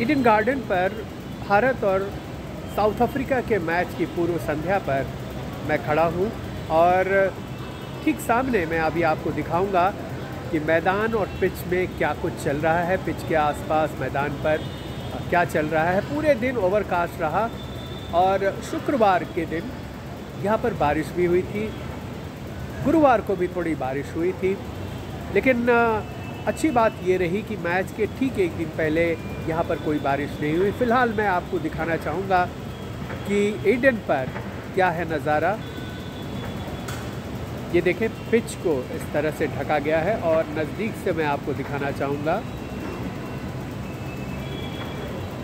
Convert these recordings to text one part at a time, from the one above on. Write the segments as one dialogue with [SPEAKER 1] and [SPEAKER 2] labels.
[SPEAKER 1] Eden garden पर भारत और south Africa के मैच की पूर्व संध्या पर मैं खड़ा हूँ और ठीक सामने मैं अभी आपको दिखाऊँगा कि मैदान और पिच में क्या कुछ चल रहा है पिच के आसपास मैदान पर क्या चल रहा है। पूरे दिन ओवरकास्ट रहा और शुक्रवार के दिन यहाँ पर बारिश भी हुई थी। गुरुवार को भी थोड़ी बारिश हुई थी। लेकिन अच्छी बात ये रही कि मैच के ठीक एक दिन पहले यहाँ पर कोई बारिश नहीं हुई। फ़िलहाल मैं आपको दिखाना चाहूँगा कि ईडन पर क्या है नज़ारा। ये देखें पिच को इस तरह से ढका गया है और नज़दीक से मैं आपको दिखाना चाहूँगा।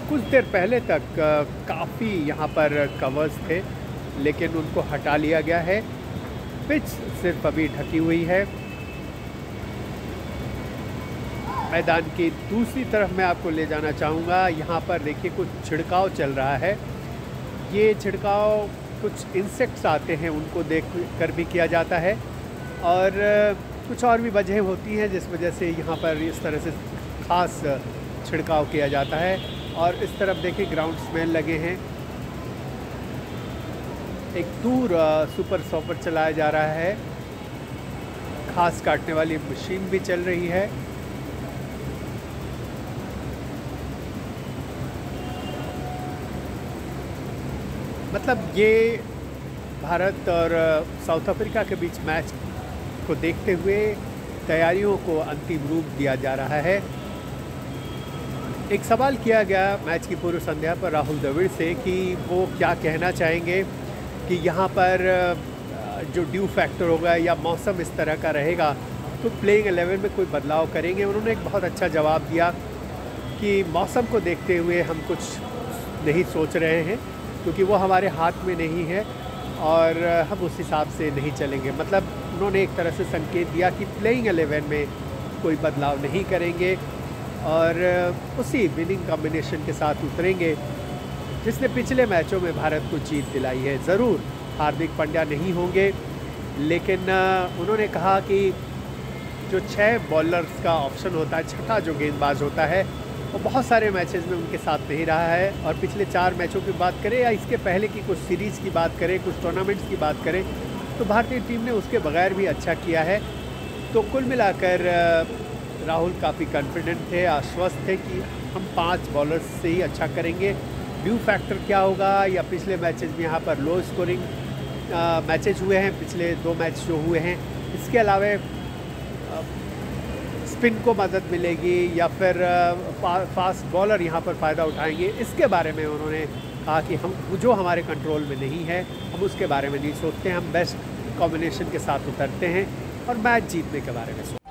[SPEAKER 1] कुछ देर पहले तक काफ़ी यहाँ पर कवर्स थे, लेकिन उनको हटा लिया गया है। पिच सिर्फ़ अभी ढकी हुई है। मैदान की दूसरी तरफ़ मैं आपको ले जाना चाहूँगा। यहाँ पर देखिए कुछ छिड़काव चल रहा है। ये छिड़काव कुछ इंसेक्ट्स आते हैं, उनको देख कर भी किया जाता है। और कुछ और भी वजह होती हैं जिस वजह से यहाँ पर इस तरह से ख़ास छिड़काव किया जाता है। और इस तरफ़ देखिए ग्राउंड स्मेल लगे हैं। एक दूर सुपर सॉपर चलाया जा रहा है। घास काटने वाली मशीन भी चल रही है। मतलब ये भारत और साउथ अफ्रीका के बीच मैच को देखते हुए तैयारियों को अंतिम रूप दिया जा रहा है। एक सवाल किया गया मैच की पूर्व संध्या पर राहुल द्रविड़ से कि वो क्या कहना चाहेंगे कि यहाँ पर जो ड्यू फैक्टर होगा या मौसम इस तरह का रहेगा तो प्लेइंग एलेवन में कोई बदलाव करेंगे? उन्होंने एक बहुत अच्छा जवाब दिया कि मौसम को देखते हुए हम कुछ नहीं सोच रहे हैं। क्योंकि वो हमारे हाथ में नहीं है और हम उस हिसाब से नहीं चलेंगे। मतलब उन्होंने एक तरह से संकेत दिया कि प्लेइंग एलेवन में कोई बदलाव नहीं करेंगे और उसी विनिंग कॉम्बिनेशन के साथ उतरेंगे, जिसने पिछले मैचों में भारत को जीत दिलाई है। ज़रूर हार्दिक पांड्या नहीं होंगे, लेकिन उन्होंने कहा कि जो छः बॉलर्स का ऑप्शन होता है, छठा जो गेंदबाज होता है वो बहुत सारे मैचेस में उनके साथ नहीं रहा है। और पिछले चार मैचों की बात करें या इसके पहले की कुछ सीरीज़ की बात करें, कुछ टूर्नामेंट्स की बात करें तो भारतीय टीम ने उसके बगैर भी अच्छा किया है। तो कुल मिलाकर राहुल काफ़ी कॉन्फिडेंट थे, आश्वस्त थे कि हम पाँच बॉलर्स से ही अच्छा करेंगे। ड्यू फैक्टर क्या होगा या पिछले मैचेस में यहाँ पर लो स्कोरिंग मैचेज हुए हैं, पिछले दो मैच जो हुए हैं, इसके अलावा स्पिन को मदद मिलेगी या फिर फास्ट बॉलर यहाँ पर फ़ायदा उठाएँगे, इसके बारे में उन्होंने कहा कि हम, जो हमारे कंट्रोल में नहीं है, हम उसके बारे में नहीं सोचते, हम बेस्ट कॉम्बिनेशन के साथ उतरते हैं और मैच जीतने के बारे में सोचते